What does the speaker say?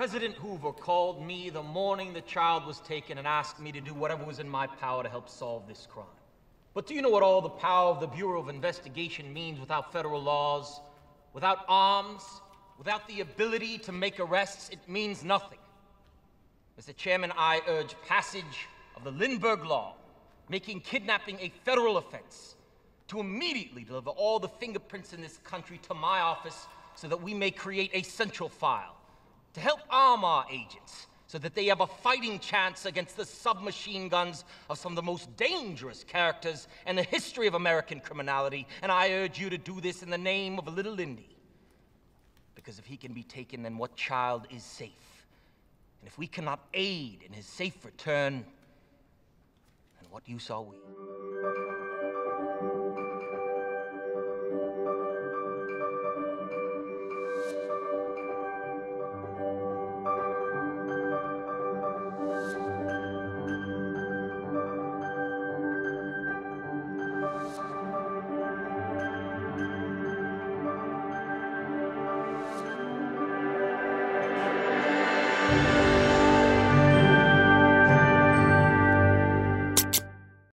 President Hoover called me the morning the child was taken and asked me to do whatever was in my power to help solve this crime. But do you know what all the power of the Bureau of Investigation means without federal laws, without arms, without the ability to make arrests? It means nothing. Mr. Chairman, I urge passage of the Lindbergh Law, making kidnapping a federal offense, to immediately deliver all the fingerprints in this country to my office so that we may create a central file to help arm our agents so that they have a fighting chance against the submachine guns of some of the most dangerous characters in the history of American criminality. And I urge you to do this in the name of little Lindy. Because if he can be taken, then what child is safe? And if we cannot aid in his safe return, then what use are we?